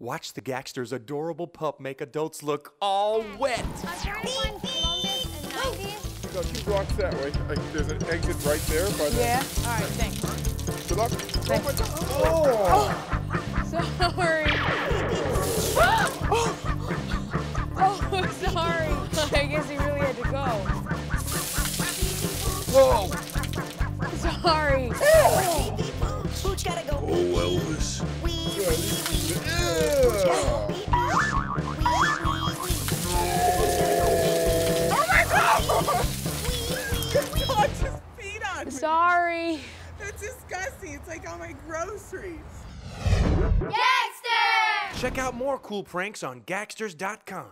Watch the Gagster's adorable pup make adults look all wet. I'm trying to find Columbus and 90. No, two blocks that way. Like, there's an exit right there by the. Yeah. All right. Thanks. Good luck. Thanks. Oh! oh. oh. Sorry. oh, sorry. I guess he really had to go. Whoa! Sorry. Pooch gotta go. Oh, oh Elvis. Sorry. That's disgusting. It's like all my groceries. Gagster! Check out more cool pranks on Gagsters.com.